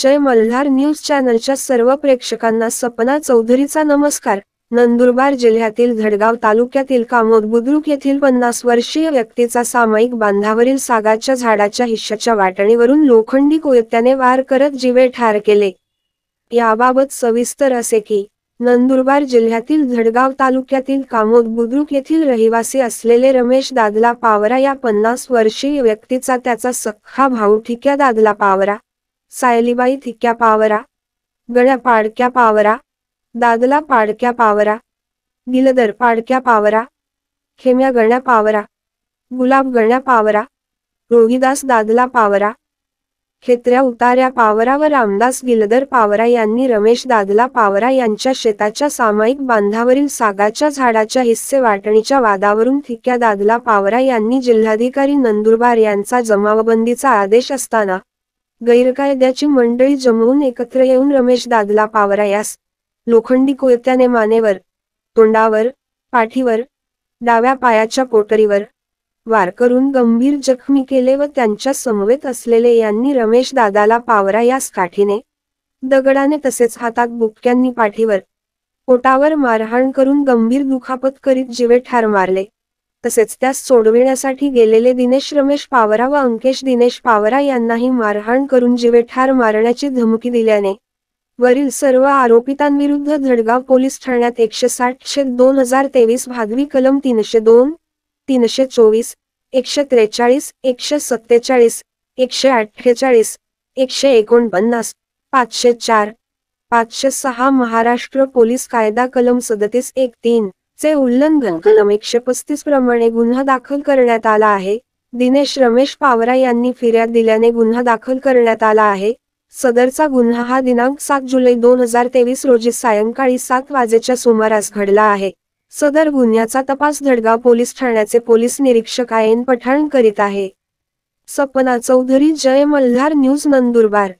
जय Malhar news चॅनलच्या सर्व प्रेक्षकांना सपना चौधरीचा नमस्कार. नंदुरबार जिल्ह्यातील धडगाव तालुक्यातील कामोद बुद्रुक येथील पन्नास वर्षीय व्यक्तीचा सामायिक बांधावरील सागाच्या झाडाच्या हिश्श्याच्या वाटणीवरून लोखंडी कोयत्याने वार करत जीवे ठार केले. याबाबत सविस्तर असे की नंदुरबार जिल्ह्यातील धडगाव तालुक्यातील कामोद बुद्रुक येथील रहिवासी असलेले रमेश दादला पावरा या पन्नास वर्षीय व्यक्तीचा त्याचा सख्खा भाऊ ठिक्या दादला पावरा. सायलीबाई थिक्या पावरा गळ्या पाडक्या पावरा दादला पाडक्या पावरा गिलदर पाडक्या पावरा खेम्या गळ्या पावरा गुलाब गण्या पावरा रोहिदास दादला पावरा खेत्र्या उतार्या पावरा व रामदास गिलदर पावरा यांनी रमेश दादला पावरा यांच्या शेताच्या सामायिक बांधावरील सागाच्या झाडाच्या हिस्से वाटणीच्या वादावरून थिक्या दादला पावरा यांनी जिल्हाधिकारी नंदुरबार यांचा जमावबंदीचा आदेश असताना गैरकायद्याची मंडळी जमवून एकत्र येऊन रमेश दादला पावरायास लोखंडी कोयत्याने मानेवर तोंडावर पाठीवर डाव्या पायाच्या कोटरीवर वार करून गंभीर जखमी केले व त्यांच्या समवेत असलेले यांनी रमेश दादाला पावरा यास काठीने दगडाने तसेच हातात बुक्क्यांनी पाठीवर पोटावर मारहाण करून गंभीर दुखापत करीत जीवे ठार मारले. तसेच त्यास सोडविण्यासाठी गेलेले दिनेश रमेश पावरा व अंकेश दिनेश पावरा यांनाही मारहाण करून जीवे ठार मारण्याची धमकी दिल्याने वरील सर्व आरोपितांविरुद्ध धडगाव पोलीस ठाण्यात एकशे साठशे दोन हजार तेवीस भागवी कलम तीनशे दोन तीनशे चोवीस एकशे त्रेचाळीस एकशे सत्तेचाळीस एकशे अठ्ठेचाळीस एकशे एकोणपन्नास पाचशे चार पाचशे सहा महाराष्ट्र पोलीस कायदा कलम सदतीस एक तीन. चे उल्लंघन कलम एकशे पस्तीस प्रमाणे गुन्हा दाखल करण्यात आला आहे. दिनेश रमेश पावरा यांनी फिर्याद दिल्याने गुन्हा दाखल करण्यात आला आहे. सदरचा गुन्हा हा दिनांक सात जुलै दोन हजार तेवीस रोजी सायंकाळी सात वाजेच्या सुमारास घडला आहे. सदर गुन्ह्याचा तपास धडगाव पोलीस ठाण्याचे पोलीस निरीक्षक आयन पठाण करीत आहे. सपना चौधरी जय मल्हार न्यूज नंदुरबार.